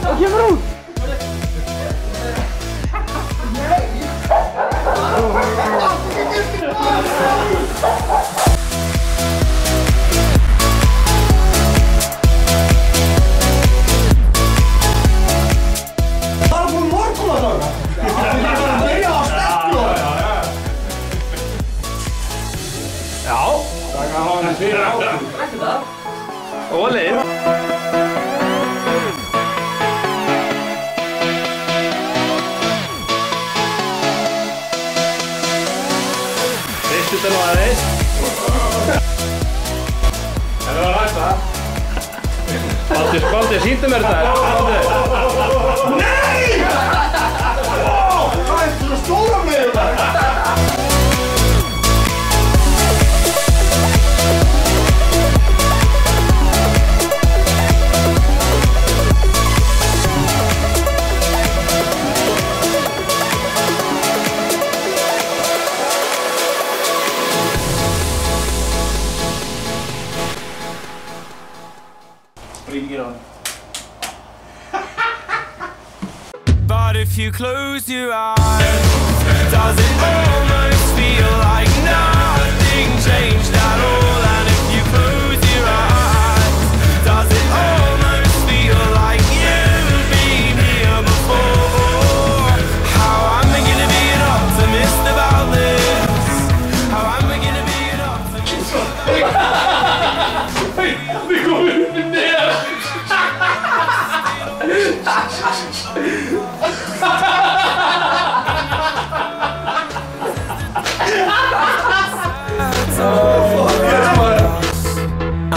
er skemmtilegt, sko. Nú ferðu bara í skó og kemur út. Ólið. Veistu þetta nú aðeins? Er það rætt það? Baldur, Baldur, síndu mér þetta. Baldur. But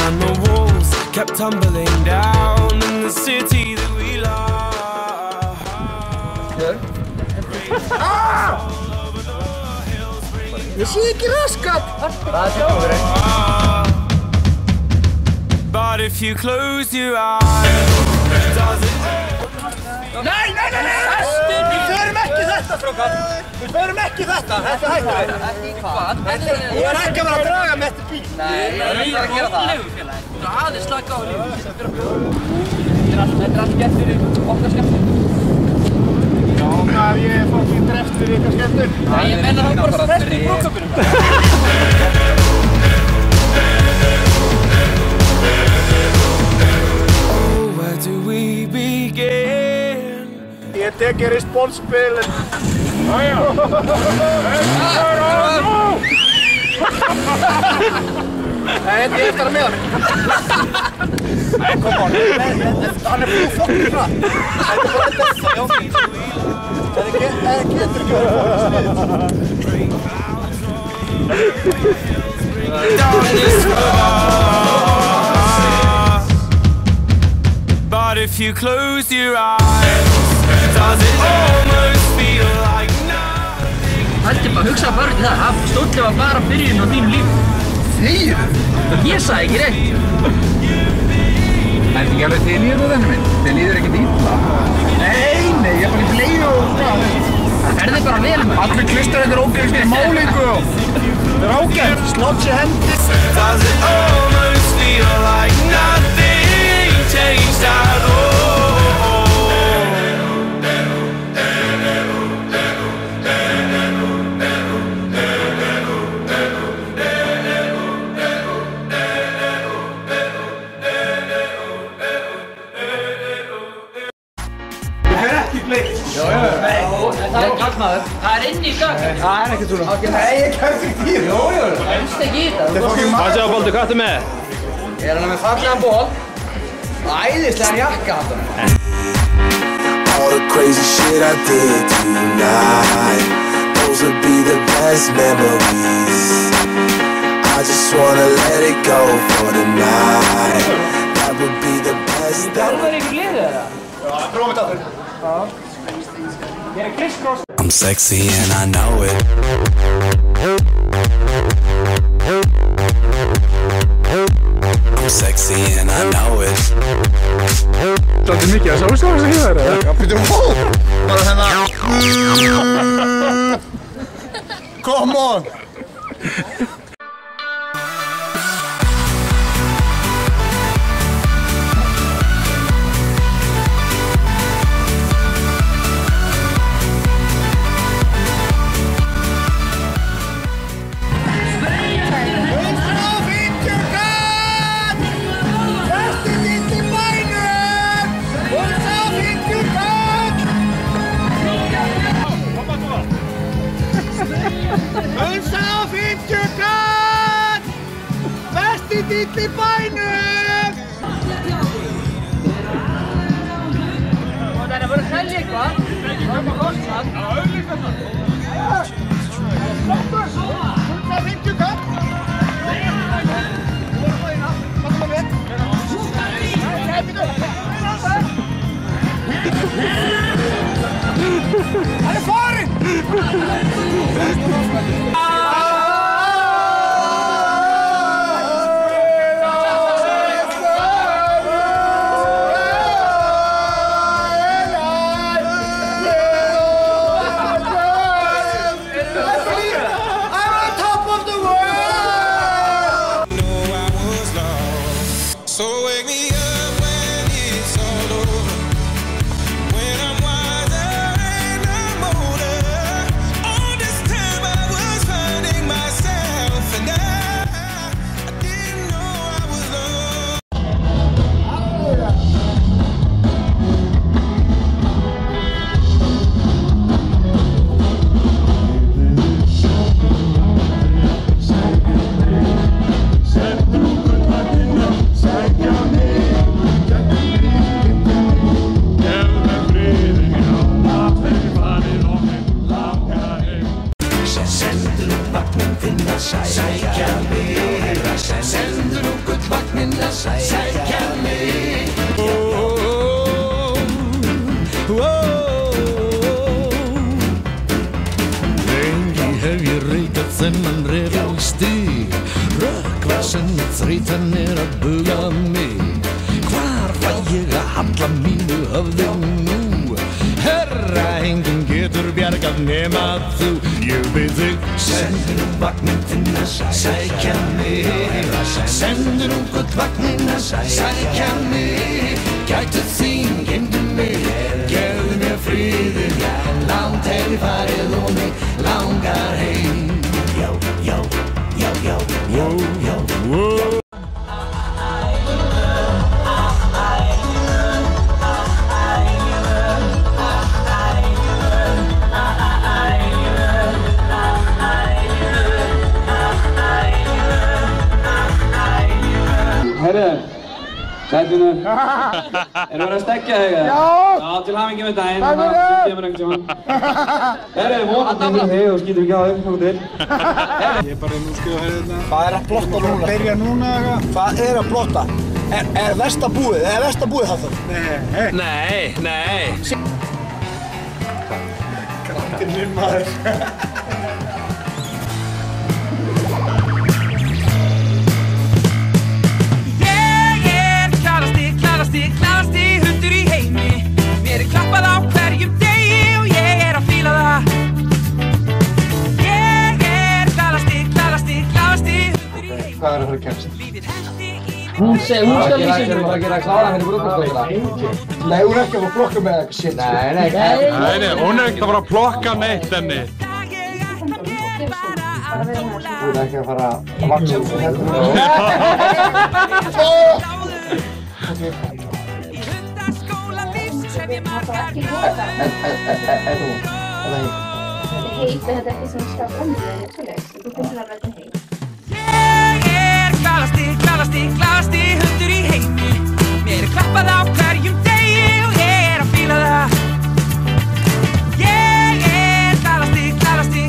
And the walls kept tumbling down in the city that we love. Ekki raskat. But if you close your eyes, does it Nei, nei, nei, nei, þetta, strókar. Við förum ekki þetta. Þetta hættulegt. Hvað? Þetta er Ég er ekki að vera að draga með þetta bíl. Nei, ég er ekki að gera það. Þú er aðeins slaka á lífið. Þetta er allt- gert fyrir okkar skemmtun. Já, hvað ég er fokkin dreft fyrir ykkar skemmtun. Nei, ég menna það bara fresti í brúköpunum. Where do we begin? Ég tek ég responsbilin. Nei, þetta er eftir að með hann. Nei, kom on. Hann er fyrir fokkin hratt. Þetta er bara þetta, já. Það er ge- það getur ekki verið fokkin snið. Darkness above. But if you close your eyes, Þetta er bara að hugsa bara til það. Það stóðlega var bara byrjun á þínu lífi. Þýr? Ég sagði ekki reitt. Það er ekki alveg þið líður þenni minn. Þið líður ekkert illa. Nei, nei, ég er bara í bleið og hvað. Það ferði bara vel með. Allir klistar ykkur ógeðslega málingu og... Það er ágætt. Slott sér hendi. Does it almost feel like nothing changed at all? Það er ekkert svona. Nei, ég kemst ekki til. Jú, jú. Það er ekki í þetta. Það er fokkin Hvað séu Baldur, hvað ertu með? Ég er hann með fallega ból. Æðislegan jakka hann. All the crazy shit I did tonight, those would be the best memories. I just wanna let it go for the night. That would be the best. That would Það er ekki liðið það. Prófum þetta aftur. I'm sexy and I know it. I'm sexy and I know it. Er mikið að sálstáða sem hér er. Já, býtum hó! Bara hérna. Come on! Og það er að vera selja eitthvað. Það er bara kostnað. know Lengi hef ég reykað þennan refil stíg Rökkva sem þreytan er að buga mig. Hvar fæ ég að halla mínu bjargað nema þú Ég bið þig. Sendu nú að sækja mig. Sendu nú gutt vagninn að sækja mig. Gætu þín, geymdu mig. Gefðu mér friðin Langt hef ég farið og mig langar heim Herru, sætinu, erum við að stekja þig eða? Já! Já, til hafingi með daginn, einhvern tímann. Herru, vonandi með þig og skýtum ekki á þig, þá til. Hvað er að plotta núna? Byrja núna eitthvað? Hvað er að plotta? Er, er versta búið? Er versta búið það það? Nei. Nei, nei. Krakkinn minn maður. Hún skal lýsa erum bara að gera klára fyrir brúðkastofuna. Nei, hún er ekki að fara að flokka með eitthvað shit. Nei, nei, Nei, Nei, nei, hún er ekkert að fara að plokka neitt henni. Ég að Hún er ekki að fara að vaksa hef ég margar góðar En þú? heit, þetta er ekki sem skap ömrið, svoleiðis. Þú finnst það verður heit. Mér er klappað á hverjum degi og ég er fíla það Ég er glaðasti, glaðasti,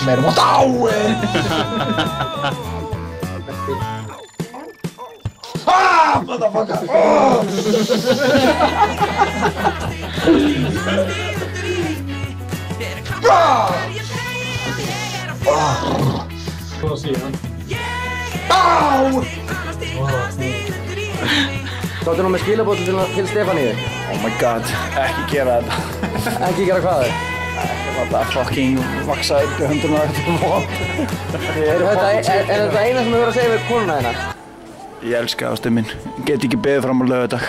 vaksaði stærra á er hitti Konráði og Óla Ah! Það er vinnu sem hann á. Ah! Jöfullin maður! Meira mótt á! Ah! Motherfucker! Oh! Ah! Á! Þáttu nú með skilabóti til, Stefaníu. Oh my god, ekki gera þetta. Ekki gera hvað þau? Ekki láta fucking vaksa upp í hönduna þetta er vond. Er þetta, þetta eina sem þú verður að segja við konuna þína? Ég elska ástu minn. Get ekki beðið fram á lögadag.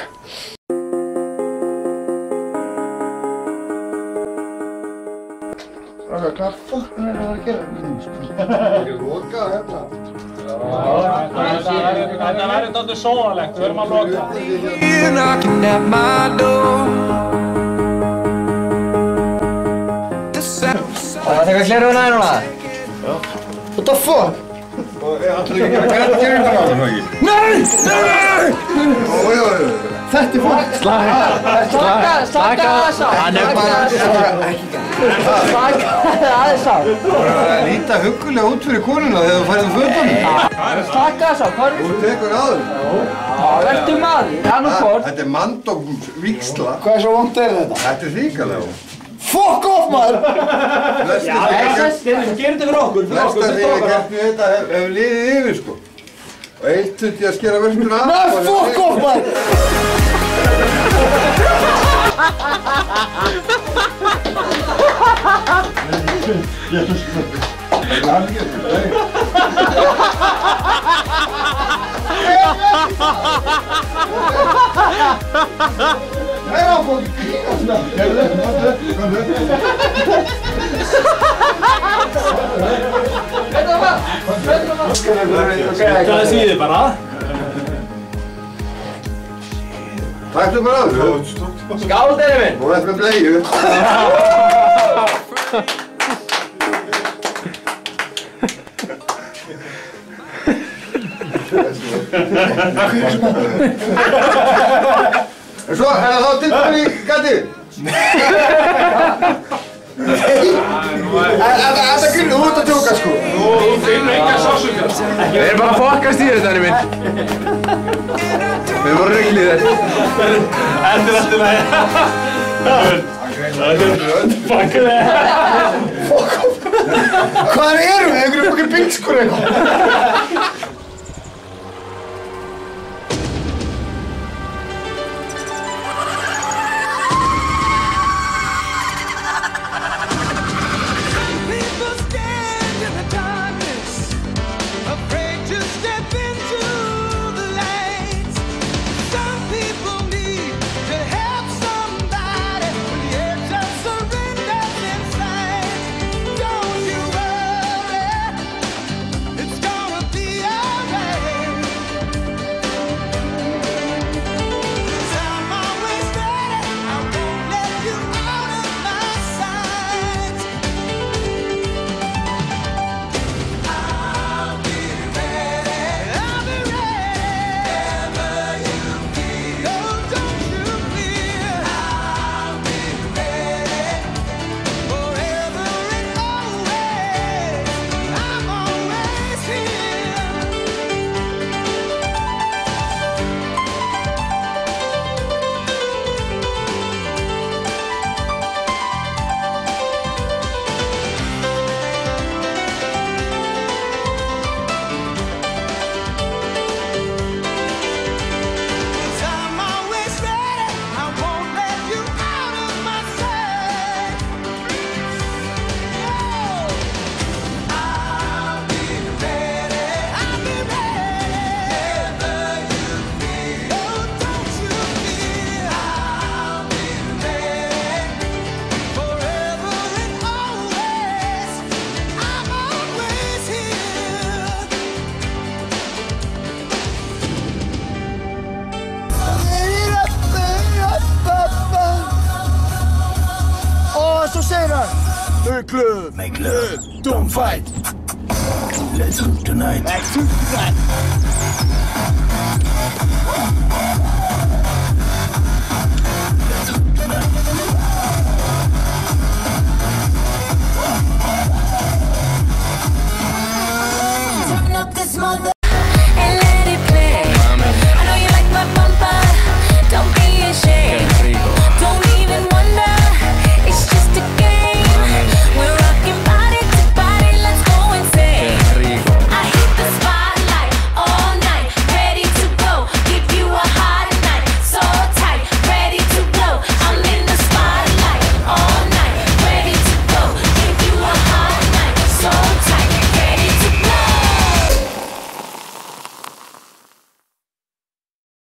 Hvað fokkin er það að gera? Það er loka hérna. Þetta verður dálítið sóðalegt, við verðum að loka. Það var að taka gleruna þér núna? What the fuck? Ætlar ekki að grænt geringar á það, ekki? Nei! Nei! Ó, já, já. Þetta er fokk. Slaka, slaka, slaka aðeins á. Hann er bara... Slaka aðeins á. Það líta huggulega út fyrir konuna þegar þú færið fötunum. Slaka aðeins á, hvað er Þú tekur aður. Vertu maður, annarkort. Þetta er mandog víksla. Hvað er svo vond er þetta? Þetta er ríkalega. Fuck off maður! Flesta Gerum þetta fyrir okkur, fyrir okkur, fyrir að okkur. við þetta hef- hefur liðið yfir, sko. Og eitt tutti að skera verður af. Nei, fuck off maður! Nei, það fór ekki grínast með. Gerðu þetta, komðu. Það síði bara. Taktu bara af þessu. Skál þeirri minn. Og þetta með bleiðu. En svo er það þá tilbúin í gati. Þetta grinn út að tjóka sko. Þú finnur enga sásukar. Við erum bara að fokkast í þetta, henni minn. Við vorum reglið þetta. Þetta er alltaf leið. Fuck það. Hvað erum við? Einhverjum okkur bílskur eitthvað? Crusader! Ekle! Make love. Don't, Don't fight. Let's hoop tonight. Let's hoop tonight. Let's hoop tonight. mother